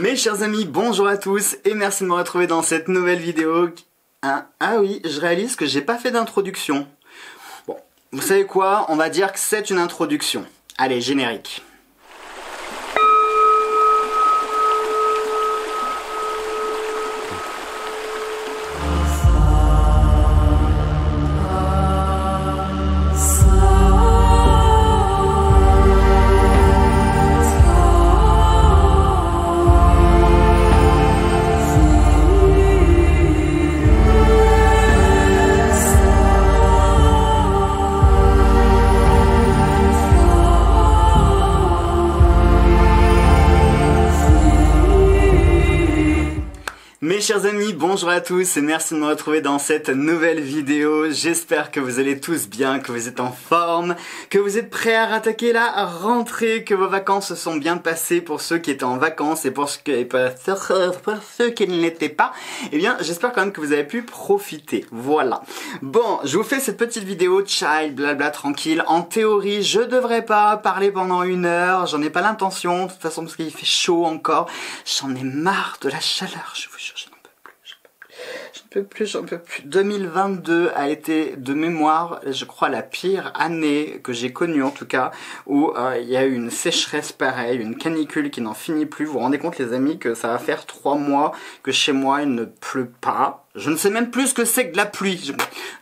Mes chers amis, bonjour à tous et merci de me retrouver dans cette nouvelle vidéo. Hein ah oui, je réalise que j'ai pas fait d'introduction. Bon, vous savez quoi? On va dire que c'est une introduction. Allez, générique. Chers amis, bonjour à tous et merci de me retrouver dans cette nouvelle vidéo. J'espère que vous allez tous bien, que vous êtes en forme, que vous êtes prêts à rattaquer la rentrée, que vos vacances se sont bien passées pour ceux qui étaient en vacances et pour ceux, qui ne l'étaient pas. Eh bien, j'espère quand même que vous avez pu profiter. Voilà. Bon, je vous fais cette petite vidéo child, blabla, tranquille. En théorie, je devrais pas parler pendant une heure. J'en ai pas l'intention. De toute façon, parce qu'il fait chaud encore. J'en ai marre de la chaleur, je vous jure plus, j'en peux plus. 2022 a été de mémoire, je crois, la pire année que j'ai connue en tout cas, où euh, il y a eu une sécheresse pareille, une canicule qui n'en finit plus. Vous vous rendez compte les amis que ça va faire trois mois que chez moi il ne pleut pas je ne sais même plus ce que c'est que de la pluie.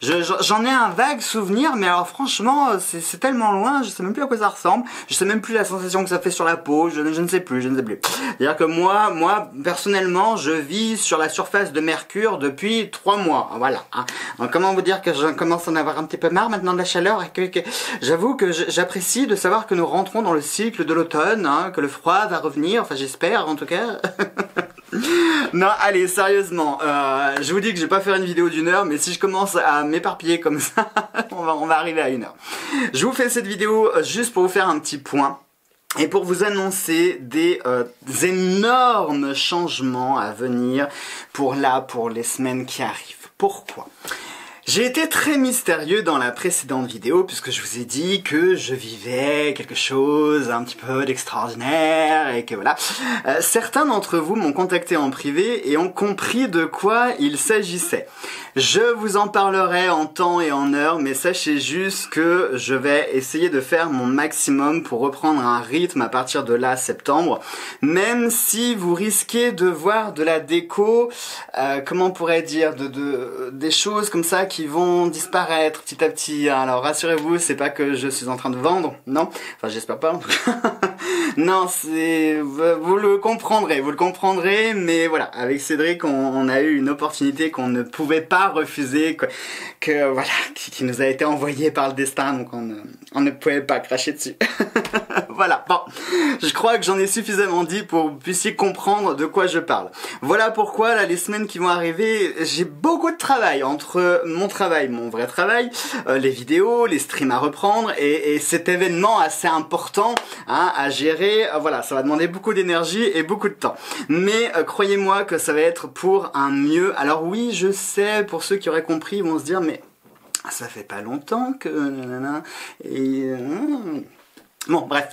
J'en ai un vague souvenir, mais alors franchement, c'est tellement loin, je sais même plus à quoi ça ressemble. Je sais même plus la sensation que ça fait sur la peau. Je, ne sais plus, je ne sais plus. C'est-à-dire que moi, moi, personnellement, je vis sur la surface de Mercure depuis trois mois. Voilà. Hein. comment vous dire que je commence à en avoir un petit peu marre maintenant de la chaleur et que, j'avoue que j'apprécie de savoir que nous rentrons dans le cycle de l'automne, hein, que le froid va revenir. Enfin, j'espère en tout cas. non, allez, sérieusement, euh, je vous dis que je vais pas faire une vidéo d'une heure, mais si je commence à m'éparpiller comme ça, on, va, on va arriver à une heure. Je vous fais cette vidéo euh, juste pour vous faire un petit point. Et pour vous annoncer des, euh, des énormes changements à venir pour là, pour les semaines qui arrivent. Pourquoi? J'ai été très mystérieux dans la précédente vidéo puisque je vous ai dit que je vivais quelque chose un petit peu d'extraordinaire et que voilà. Euh, certains d'entre vous m'ont contacté en privé et ont compris de quoi il s'agissait. Je vous en parlerai en temps et en heure mais sachez juste que je vais essayer de faire mon maximum pour reprendre un rythme à partir de là septembre. Même si vous risquez de voir de la déco, euh, comment on pourrait dire, de, de, des choses comme ça qui vont disparaître petit à petit. Alors rassurez-vous, c'est pas que je suis en train de vendre, non. Enfin, j'espère pas non, c'est vous le comprendrez, vous le comprendrez, mais voilà, avec Cédric, on, a eu une opportunité qu'on ne pouvait pas refuser, que, voilà, qui, nous a été envoyée par le destin, donc on, on ne pouvait pas cracher dessus. voilà, bon, je crois que j'en ai suffisamment dit pour que vous puissiez comprendre de quoi je parle. Voilà pourquoi là, les semaines qui vont arriver, j'ai beaucoup de travail entre mon travail, mon vrai travail, euh, les vidéos, les streams à reprendre et, cet événement assez important hein, à gérer. Euh, voilà, ça va demander beaucoup d'énergie et beaucoup de temps. Mais euh, croyez-moi que ça va être pour un mieux. Alors oui, je sais, pour ceux qui auraient compris, ils vont se dire mais ça fait pas longtemps que et Bon, bref.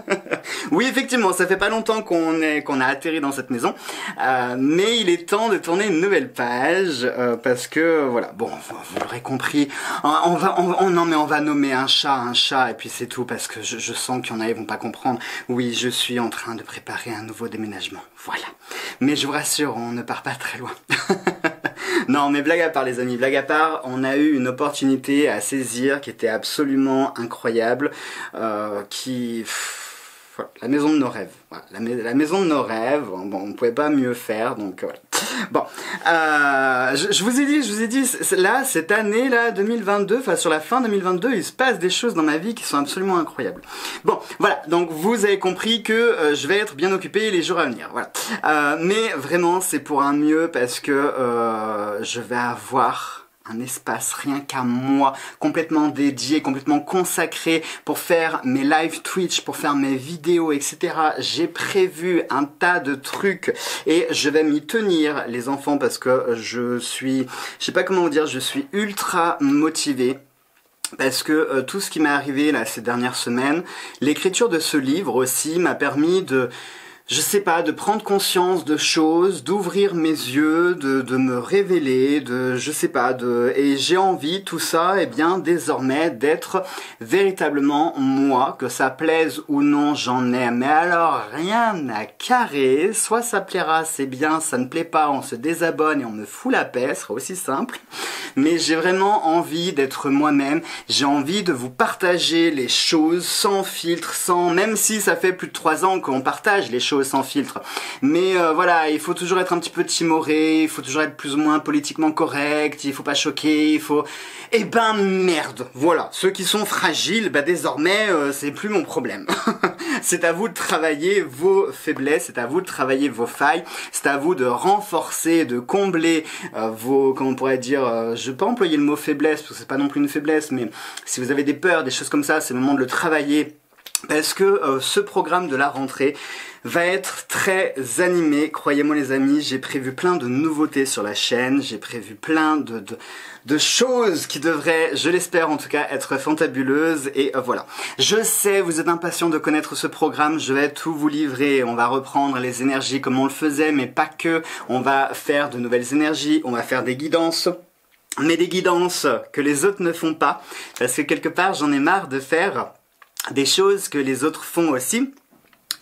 oui, effectivement, ça fait pas longtemps qu'on qu'on a atterri dans cette maison, euh, mais il est temps de tourner une nouvelle page euh, parce que voilà, bon, vous, l'aurez compris, on, va, on, non mais on va nommer un chat un chat et puis c'est tout parce que je, je sens qu'il y en a ils vont pas comprendre. Oui, je suis en train de préparer un nouveau déménagement, voilà. Mais je vous rassure, on ne part pas très loin. non, mais blague à part, les amis, blague à part, on a eu une opportunité à saisir qui était absolument incroyable, euh, qui la maison de nos rêves. la, maison de nos rêves. Bon, on pouvait pas mieux faire, donc voilà. Bon, euh, je, vous ai dit, je vous ai dit, là, cette année là, 2022, enfin sur la fin 2022, il se passe des choses dans ma vie qui sont absolument incroyables. Bon, voilà. Donc vous avez compris que euh, je vais être bien occupé les jours à venir. Voilà. Euh, mais vraiment, c'est pour un mieux parce que je vais avoir un espace rien qu'à moi, complètement dédié, complètement consacré pour faire mes live Twitch, pour faire mes vidéos, etc. J'ai prévu un tas de trucs et je vais m'y tenir, les enfants, parce que je suis, je sais pas comment vous dire, je suis ultra motivé parce que euh, tout ce qui m'est arrivé là ces dernières semaines, l'écriture de ce livre aussi m'a permis de je sais pas, de prendre conscience de choses, d'ouvrir mes yeux, de, de me révéler, de, je sais pas, de, et j'ai envie, tout ça, eh bien, désormais, d'être véritablement moi, que ça plaise ou non, j'en ai, mais alors, rien à carrer, soit ça plaira, c'est bien, ça ne plaît pas, on se désabonne et on me fout la paix, ce sera aussi simple, mais j'ai vraiment envie d'être moi-même, j'ai envie de vous partager les choses sans filtre, sans, même si ça fait plus de trois ans qu'on partage les choses, sans filtre. Mais euh, voilà, il faut toujours être un petit peu timoré, il faut toujours être plus ou moins politiquement correct, il faut pas choquer, il faut... Eh ben merde, voilà, ceux qui sont fragiles, bah désormais euh, c'est plus mon problème. c'est à vous de travailler vos faiblesses, c'est à vous de travailler vos failles, c'est à vous de renforcer, de combler euh, vos, comment on pourrait dire, je vais pas employer le mot faiblesse parce que c'est pas non plus une faiblesse, mais si vous avez des peurs, des choses comme ça, c'est le moment de le travailler parce que ce programme de la rentrée, va être très animé? Croyez-moi les amis, j'ai prévu plein de nouveautés sur la chaîne, j'ai prévu plein de, de, choses qui devraient, je l'espère en tout cas, être fantabuleuses. Et euh, voilà. Je sais, vous êtes impatient de connaître ce programme, je vais tout vous livrer. On va reprendre les énergies comme on le faisait, mais pas que. On va faire de nouvelles énergies, on va faire des guidances mais des guidances que les autres ne font pas, parce que quelque part j'en ai marre de faire des choses que les autres font aussi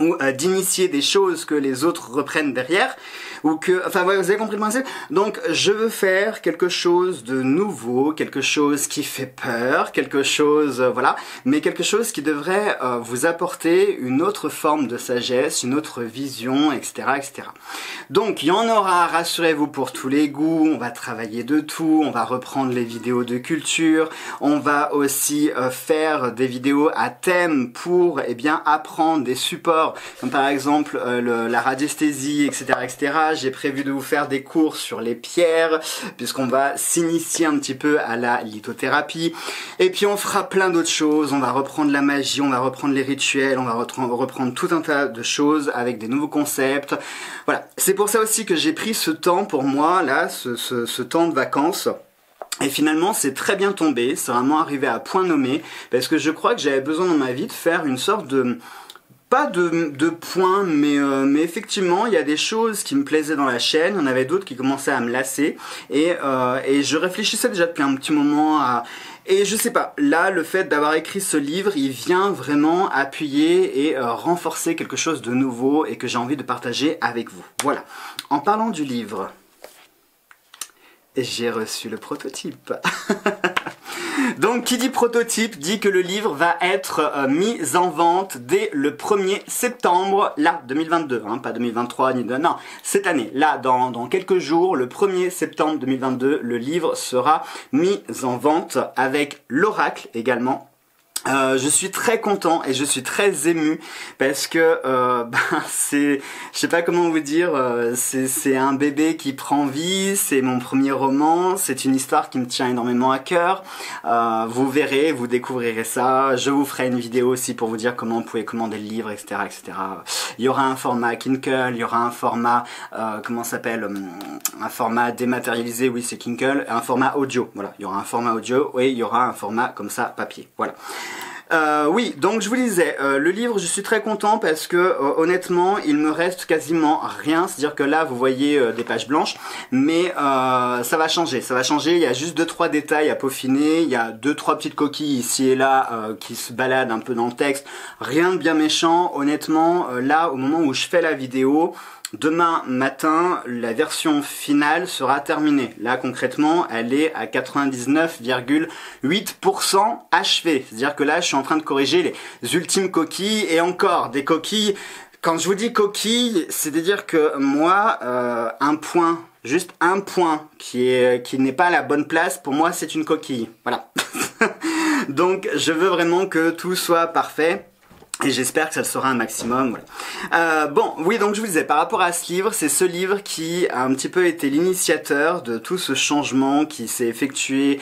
ou euh, d'initier des choses que les autres reprennent derrière ou que enfin vous avez compris le principe. Donc je veux faire quelque chose de nouveau quelque chose qui fait peur quelque chose euh, voilà mais quelque chose qui devrait euh, vous apporter une autre forme de sagesse une autre vision etc etc donc il y en aura rassurez-vous pour tous les goûts. On va travailler de tout. On va reprendre les vidéos de culture. On va aussi faire des vidéos à thème pour eh bien apprendre des supports comme par exemple euh, la radiesthésie, etc., etc. J'ai prévu de vous faire des cours sur les pierres, puisqu'on va s'initier un petit peu à la lithothérapie. Et puis on fera plein d'autres choses. On va reprendre la magie, on va reprendre les rituels, on va reprendre tout un tas de choses avec des nouveaux concepts. Voilà. C'est pour ça aussi que j'ai pris ce temps pour moi, là, ce, ce temps de vacances. Et finalement, c'est très bien tombé, c'est vraiment arrivé à point nommé, parce que je crois que j'avais besoin dans ma vie de faire une sorte de, pas de, points, mais, euh, mais effectivement, il y a des choses qui me plaisaient dans la chaîne, il y en avait d'autres qui commençaient à me lasser, et, euh, et je réfléchissais déjà depuis un petit moment à... Et je sais pas, là, le fait d'avoir écrit ce livre, il vient vraiment appuyer et euh, renforcer quelque chose de nouveau et que j'ai envie de partager avec vous. Voilà. En parlant du livre, j'ai reçu le prototype. Donc qui dit prototype dit que le livre va être euh, mis en vente dès le 1er septembre, là 2022, hein, pas 2023 ni de... Non, cette année, là dans, dans quelques jours, le 1er septembre 2022, le livre sera mis en vente avec l'oracle également euh, je suis très content et je suis très ému parce que euh, ben, c'est, je sais pas comment vous dire, euh, c'est un bébé qui prend vie, c'est mon premier roman, c'est une histoire qui me tient énormément à cœur. Vous verrez, vous découvrirez ça. Je vous ferai une vidéo aussi pour vous dire comment vous pouvez commander le livre, etc., etc. Il y aura un format Kindle, il y aura un format, comment s'appelle, un format dématérialisé, oui c'est Kindle, un format audio. Voilà, il y aura un format audio et il y aura un format comme ça papier. Voilà. Euh, oui, donc je vous disais, euh, le livre, je suis très content parce que euh, honnêtement, il me reste quasiment rien. C'est-à-dire que là, vous voyez des pages blanches, mais ça va changer. Ça va changer. Il y a juste deux trois détails à peaufiner. Il y a deux trois petites coquilles ici et là qui se baladent un peu dans le texte. Rien de bien méchant. Honnêtement, là, au moment où je fais la vidéo, Demain matin, la version finale sera terminée. Là, concrètement, elle est à 99,8% achevée. C'est-à-dire que là, je suis en train de corriger les ultimes coquilles et encore des coquilles. Quand je vous dis coquilles, c'est-à-dire que moi, euh, un point, juste un point qui est qui n'est pas à la bonne place, pour moi, c'est une coquille. Voilà. Donc, je veux vraiment que tout soit parfait. Et j'espère que ça sera un maximum. Euh, bon, oui, donc je vous disais, par rapport à ce livre, c'est ce livre qui a un petit peu été l'initiateur de tout ce changement qui s'est effectué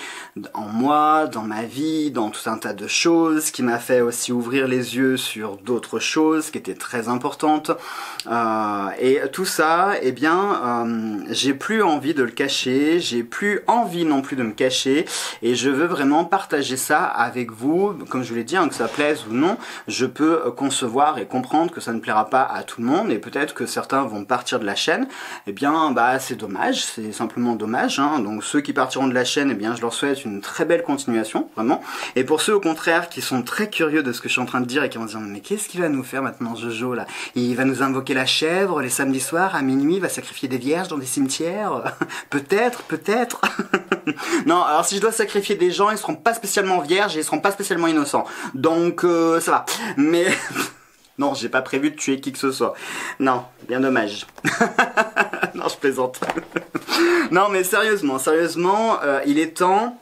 en moi, dans ma vie, dans tout un tas de choses, qui m'a fait aussi ouvrir les yeux sur d'autres choses qui étaient très importantes. Euh, et tout ça, eh bien, euh, j'ai plus envie de le cacher, j'ai plus envie non plus de me cacher, et je veux vraiment partager ça avec vous. Comme je vous l'ai dit, hein, que ça plaise ou non, je peux concevoir et comprendre que ça ne plaira pas à tout le monde et peut-être que certains vont partir de la chaîne. Eh bien, bah c'est dommage, c'est simplement dommage. Hein. Donc ceux qui partiront de la chaîne, eh bien je leur souhaite une très belle continuation, vraiment. Et pour ceux au contraire qui sont très curieux de ce que je suis en train de dire et qui vont dire mais qu'est-ce qu'il va nous faire maintenant Jojo là? Il va nous invoquer la chèvre les samedis soirs à minuit, va sacrifier des vierges dans des cimetières? Peut-être, peut-être. non, alors si je dois sacrifier des gens, ils seront pas spécialement vierges et ils seront pas spécialement innocents. Donc euh, ça va. Mais non, j'ai pas prévu de tuer qui que ce soit. Non, bien dommage. non, je plaisante. non, mais sérieusement, sérieusement, euh, il est temps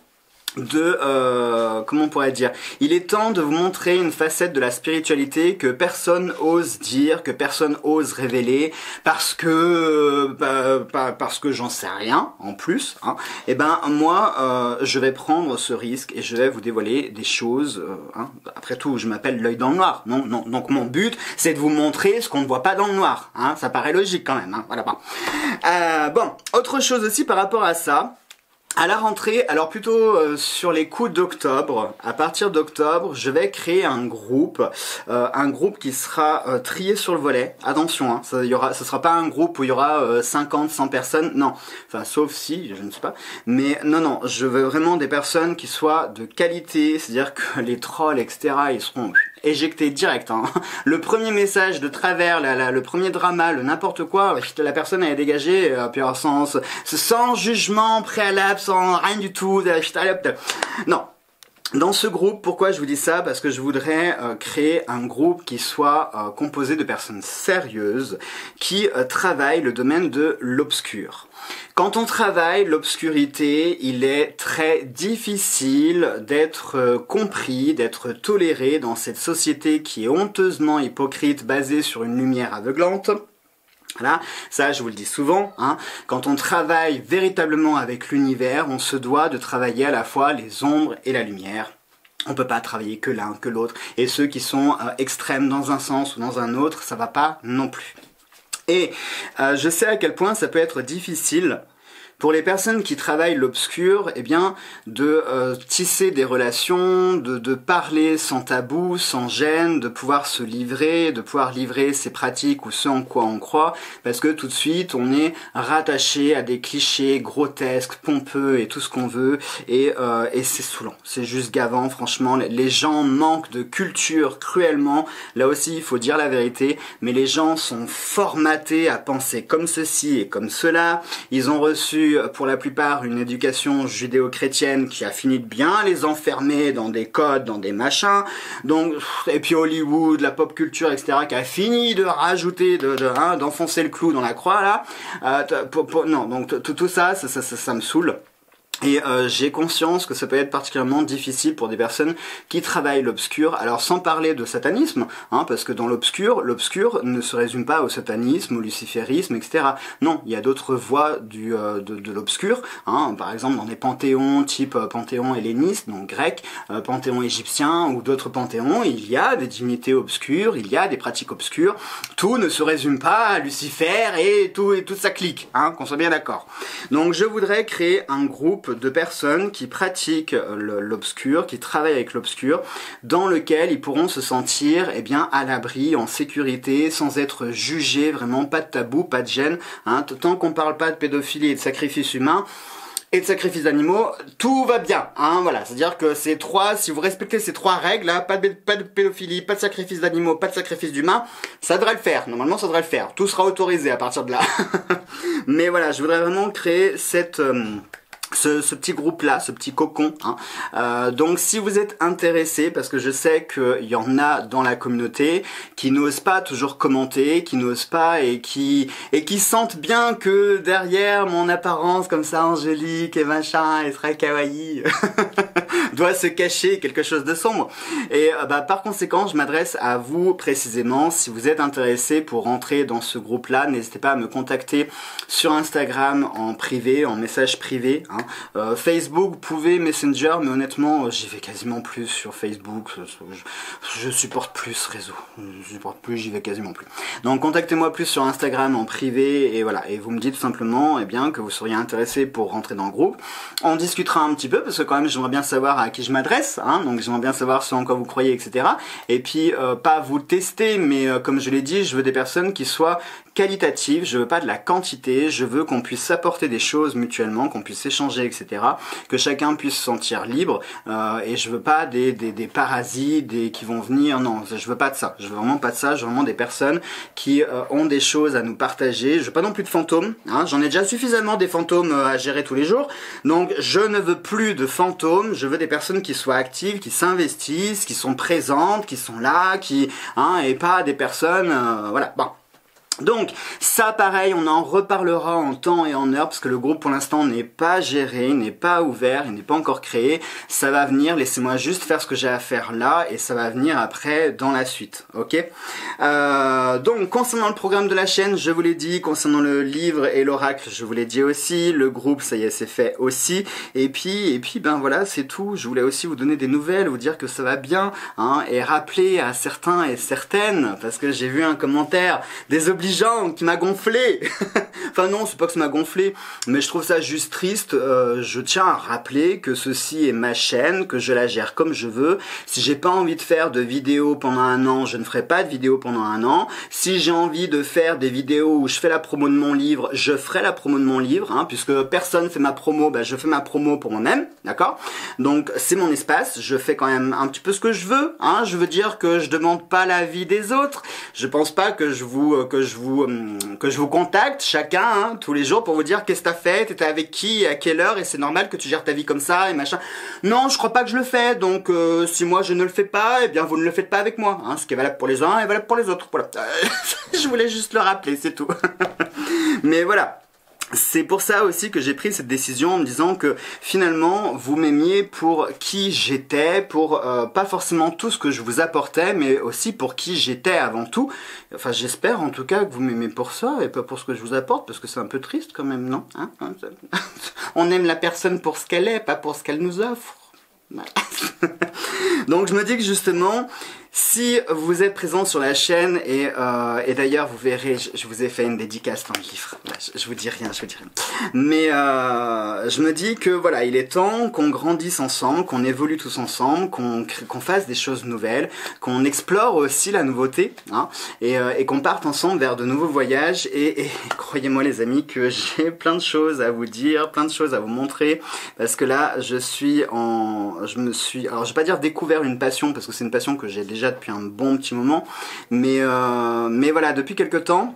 de euh, comment on pourrait dire? Il est temps de vous montrer une facette de la spiritualité que personne ose dire que personne ose révéler parce que euh, parce que j'en sais rien en plus hein. et eh ben moi euh, je vais prendre ce risque et je vais vous dévoiler des choses hein. après tout je m'appelle l'œil dans le noir non non donc mon but c'est de vous montrer ce qu'on ne voit pas dans le noir hein. ça paraît logique quand même hein. voilà bon autre chose aussi par rapport à ça à la rentrée, alors plutôt euh, sur les coups d'octobre, à partir d'octobre, je vais créer un groupe, euh, un groupe qui sera euh, trié sur le volet. Attention, hein, ça y aura, ce sera pas un groupe où il y aura 50, 100 personnes, non. Enfin, sauf si, je ne sais pas. Mais non, non, je veux vraiment des personnes qui soient de qualité, c'est-à-dire que les trolls, etc., ils seront éjecté direct. Hein. Le premier message de travers, le premier drama, le n'importe quoi, la personne est dégagée, euh, puis sans, sans jugement préalable, sans rien du tout. Non. Dans ce groupe, pourquoi je vous dis ça? Parce que je voudrais euh, créer un groupe qui soit euh, composé de personnes sérieuses qui travaillent le domaine de l'obscur. Quand on travaille l'obscurité, il est très difficile d'être euh, compris, d'être toléré dans cette société qui est honteusement hypocrite, basée sur une lumière aveuglante. Voilà, ça je vous le dis souvent, hein. quand on travaille véritablement avec l'univers, on se doit de travailler à la fois les ombres et la lumière. On peut pas travailler que l'un, que l'autre. Et ceux qui sont euh, extrêmes dans un sens ou dans un autre, ça va pas non plus. Et euh, je sais à quel point ça peut être difficile pour les personnes qui travaillent l'obscur, eh bien, de euh, tisser des relations, de, de, parler sans tabou, sans gêne, de pouvoir se livrer, de pouvoir livrer ses pratiques ou ce en quoi on croit, parce que tout de suite on est rattaché à des clichés grotesques, pompeux et tout ce qu'on veut, et, euh, et c'est saoulant, c'est juste gavant, franchement, les gens manquent de culture cruellement, là aussi il faut dire la vérité, mais les gens sont formatés à penser comme ceci et comme cela, ils ont reçu pour la plupart une éducation judéo-chrétienne qui a fini de bien les enfermer dans des codes, dans des machins. Donc, et puis Hollywood, la pop culture, etc., qui a fini de rajouter, de, hein, d'enfoncer le clou dans la croix là. Euh, non, donc tout ça, ça, ça, ça me saoule. Et euh, j'ai conscience que ça peut être particulièrement difficile pour des personnes qui travaillent l'obscur. Alors sans parler de satanisme, hein, parce que dans l'obscur, l'obscur ne se résume pas au satanisme, au luciférisme, etc. Non, il y a d'autres voies du, euh, de, de l'obscur. Hein, par exemple dans des panthéons type euh, panthéon helléniste, donc grec, panthéon égyptien ou d'autres panthéons, il y a des divinités obscures, il y a des pratiques obscures. Tout ne se résume pas à Lucifer et tout et toute sa clique, hein, qu'on soit bien d'accord. Donc je voudrais créer un groupe de personnes qui pratiquent l'obscur, qui travaillent avec l'obscur, dans lequel ils pourront se sentir eh bien à l'abri, en sécurité, sans être jugés, vraiment pas de tabou, pas de gêne. Hein. Tant qu'on parle pas de pédophilie et de sacrifice humain, et de sacrifice d'animaux, tout va bien. Hein, voilà, c'est-à-dire que ces trois, si vous respectez ces trois règles, de, pas de pédophilie, pas de sacrifice d'animaux, pas de sacrifice d'humains, ça devrait le faire. Normalement, ça devrait le faire. Tout sera autorisé à partir de là. Mais voilà, je voudrais vraiment créer cette... Euh, ce, ce, petit groupe là, ce petit cocon. Hein. Euh, donc si vous êtes intéressé, parce que je sais qu'il y en a dans la communauté qui n'osent pas toujours commenter, qui n'osent pas et qui et qui sentent bien que derrière mon apparence comme ça angélique et machin et très kawaii se cacher quelque chose de sombre. Et euh, bah, par conséquent, je m'adresse à vous précisément. Si vous êtes intéressé pour rentrer dans ce groupe là, n'hésitez pas à me contacter sur Instagram en privé, en message privé. Hein. Euh, Facebook, pouvez Messenger, mais honnêtement, euh, j'y vais quasiment plus sur Facebook. Je, supporte plus ce réseau. Je supporte plus, j'y vais quasiment plus. Donc contactez-moi plus sur Instagram en privé et voilà. Et vous me dites tout simplement, eh bien, que vous seriez intéressé pour rentrer dans le groupe. On discutera un petit peu parce que quand même, j'aimerais bien savoir à à qui je m'adresse, hein, donc j'aimerais bien savoir ce en quoi vous croyez, etc. Et puis euh, pas vous tester, mais euh, comme je l'ai dit, je veux des personnes qui soient qualitatives, je veux pas de la quantité, je veux qu'on puisse s'apporter des choses mutuellement, qu'on puisse échanger, etc. Que chacun puisse se sentir libre, euh, et je veux pas des, des, des parasites des, qui vont venir, non, je veux pas de ça, je veux vraiment pas de ça, je veux vraiment des personnes qui ont des choses à nous partager, je veux pas non plus de fantômes, hein, j'en ai déjà suffisamment des fantômes à gérer tous les jours, donc je ne veux plus de fantômes, je veux des personnes qui soient actives, qui s'investissent, qui sont présentes, qui sont là, qui, hein, et pas des personnes, euh, voilà. Donc ça pareil, on en reparlera en temps et en heure parce que le groupe pour l'instant n'est pas géré, n'est pas ouvert, il n'est pas encore créé. Ça va venir, laissez-moi juste faire ce que j'ai à faire là et ça va venir après dans la suite, ok? Euh, Donc concernant le programme de la chaîne, je vous l'ai dit, concernant le livre et l'oracle, je vous l'ai dit aussi, le groupe, ça y est, c'est fait aussi. Et puis, et puis ben voilà, c'est tout. Je voulais aussi vous donner des nouvelles, vous dire que ça va bien, hein, et rappeler à certains et certaines, parce que j'ai vu un commentaire qui m'a gonflé. enfin non, c'est pas que ça m'a gonflé, mais je trouve ça juste triste. Euh, je tiens à rappeler que ceci est ma chaîne, que je la gère comme je veux. Si j'ai pas envie de faire de vidéos pendant un an, je ne ferai pas de vidéos pendant un an. Si j'ai envie de faire des vidéos où je fais la promo de mon livre, je ferai la promo de mon livre, hein, puisque personne fait ma promo, bah, je fais ma promo pour moi-même, d'accord? Donc c'est mon espace, je fais quand même un petit peu ce que je veux. Hein, je veux dire que je demande pas l'avis des autres. Je pense pas que je vous euh, que je vous euh, que je vous contacte chacun hein, tous les jours pour vous dire qu'est-ce que t'as fait, t'étais avec qui, à quelle heure et c'est normal que tu gères ta vie comme ça et machin. Non, je crois pas que je le fais. Donc euh, si moi je ne le fais pas, eh bien vous ne le faites pas avec moi. Hein. Ce qui est valable pour les uns est valable pour les autres. Voilà. je voulais juste le rappeler, c'est tout. Mais voilà c'est pour ça aussi que j'ai pris cette décision en me disant que finalement vous m'aimiez pour qui j'étais, pour euh, pas forcément tout ce que je vous apportais, mais aussi pour qui j'étais avant tout. Enfin j'espère en tout cas que vous m'aimez pour ça et pas pour ce que je vous apporte, parce que c'est un peu triste quand même, non hein, On aime la personne pour ce qu'elle est, pas pour ce qu'elle nous offre. Donc je me dis que justement, si vous êtes présent sur la chaîne, et, euh, d'ailleurs vous verrez, je, vous ai fait une dédicace dans le livre, je, je, vous dis rien, je vous dis rien. Mais euh, je me dis que voilà, il est temps qu'on grandisse ensemble, qu'on évolue tous ensemble, qu'on fasse des choses nouvelles, qu'on explore aussi la nouveauté, hein, et, euh, qu'on parte ensemble vers de nouveaux voyages. Et, et croyez-moi les amis que j'ai plein de choses à vous dire, plein de choses à vous montrer, parce que là je suis en, je me suis, alors je vais pas dire découvert une passion, parce que c'est une passion que j'ai déjà depuis un bon petit moment. Mais, euh, mais voilà, depuis quelques temps,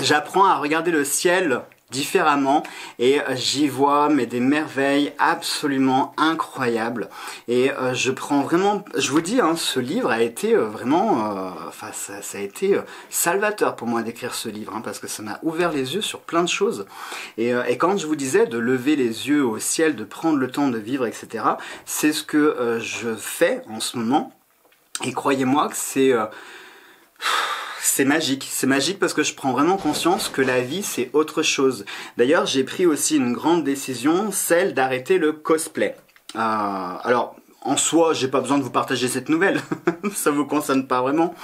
j'apprends à regarder le ciel différemment. Et j'y vois mais des merveilles absolument incroyables. Et euh, je prends vraiment je vous dis hein, ce livre a été euh, vraiment enfin ça, a été salvateur pour moi d'écrire ce livre hein, parce que ça m'a ouvert les yeux sur plein de choses. Et, et, quand je vous disais de lever les yeux au ciel de prendre le temps de vivre etc c'est ce que je fais en ce moment. Et croyez-moi que c'est... C'est magique, c'est magique parce que je prends vraiment conscience que la vie c'est autre chose. D'ailleurs j'ai pris aussi une grande décision, celle d'arrêter le cosplay. Euh, alors en soi, j'ai pas besoin de vous partager cette nouvelle, ça vous concerne pas vraiment.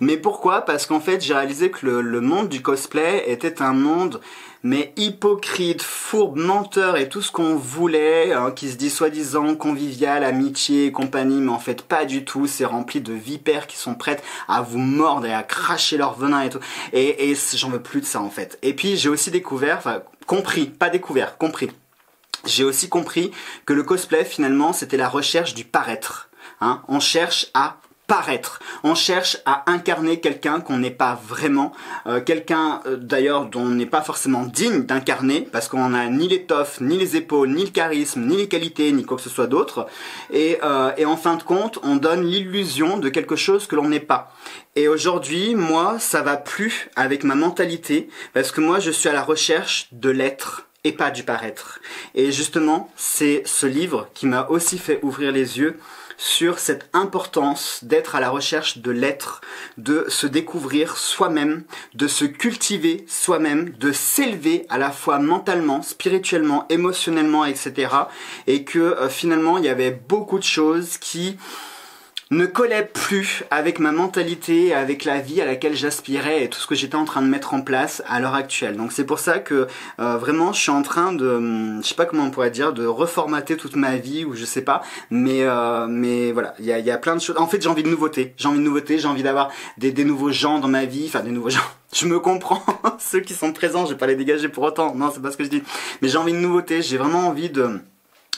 Mais pourquoi? Parce qu'en fait, j'ai réalisé que le, monde du cosplay était un monde mais hypocrite, fourbe, menteur et tout ce qu'on voulait, hein, qui se dit soi-disant convivial, amitié compagnie, mais en fait pas du tout. C'est rempli de vipères qui sont prêtes à vous mordre et à cracher leur venin et tout. Et, et j'en veux plus de ça en fait. Et puis j'ai aussi découvert, enfin compris, pas découvert, compris j'ai aussi compris que le cosplay finalement c'était la recherche du paraître. Hein. On cherche à paraître. On cherche à incarner quelqu'un qu'on n'est pas vraiment, euh, quelqu'un euh, d'ailleurs dont on n'est pas forcément digne d'incarner, parce qu'on n'a ni l'étoffe, ni les épaules, ni le charisme, ni les qualités, ni quoi que ce soit d'autre. Et, euh, et en fin de compte, on donne l'illusion de quelque chose que l'on n'est pas. Et aujourd'hui, moi, ça va plus avec ma mentalité, parce que moi, je suis à la recherche de l'être et pas du paraître. Et justement, c'est ce livre qui m'a aussi fait ouvrir les yeux sur cette importance d'être à la recherche de l'être, de se découvrir soi-même, de se cultiver soi-même, de s'élever à la fois mentalement, spirituellement, émotionnellement, etc. Et que euh, finalement, il y avait beaucoup de choses qui ne collait plus avec ma mentalité, avec la vie à laquelle j'aspirais et tout ce que j'étais en train de mettre en place à l'heure actuelle. Donc c'est pour ça que euh, vraiment je suis en train de, hum, je sais pas comment on pourrait dire, de reformater toute ma vie ou je sais pas, mais euh, mais voilà, il y a, plein de choses. En fait j'ai envie de nouveautés, j'ai envie de nouveautés, j'ai envie d'avoir des, des nouveaux gens dans ma vie, enfin des nouveaux gens. Je me comprends, ceux qui sont présents, je vais pas les dégager pour autant. Non, c'est pas ce que je dis. Mais j'ai envie de nouveautés, j'ai vraiment envie de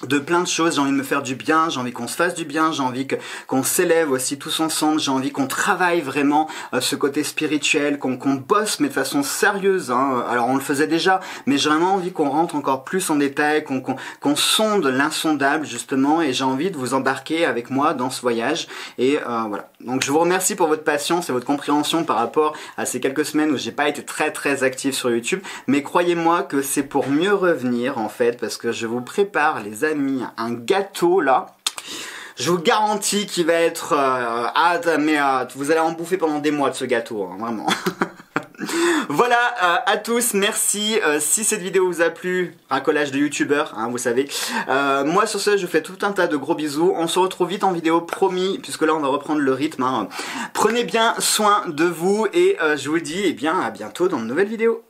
de plein de choses, j'ai envie de me faire du bien, j'ai envie qu'on se fasse du bien, j'ai envie qu'on s'élève aussi tous ensemble, j'ai envie qu'on travaille vraiment euh, ce côté spirituel, qu'on qu'on bosse mais de façon sérieuse. Hein. Alors on le faisait déjà, mais j'ai vraiment envie qu'on rentre encore plus en détail, qu'on qu'on sonde l'insondable justement, et j'ai envie de vous embarquer avec moi dans ce voyage. Et euh, voilà. Donc je vous remercie pour votre patience et votre compréhension par rapport à ces quelques semaines où j'ai pas été très très actif sur YouTube, mais croyez-moi que c'est pour mieux revenir en fait, parce que je vous prépare les mis un gâteau là. Je vous garantis qu'il va être... Euh, ah, mais euh, vous allez en bouffer pendant des mois de ce gâteau, hein, vraiment. voilà, euh, à tous, merci. si cette vidéo vous a plu, un collage de youtubeurs, hein, vous savez. moi sur ce, je fais tout un tas de gros bisous. On se retrouve vite en vidéo, promis, puisque là on va reprendre le rythme. Hein. Prenez bien soin de vous et je vous dis eh bien à bientôt dans de nouvelles vidéos.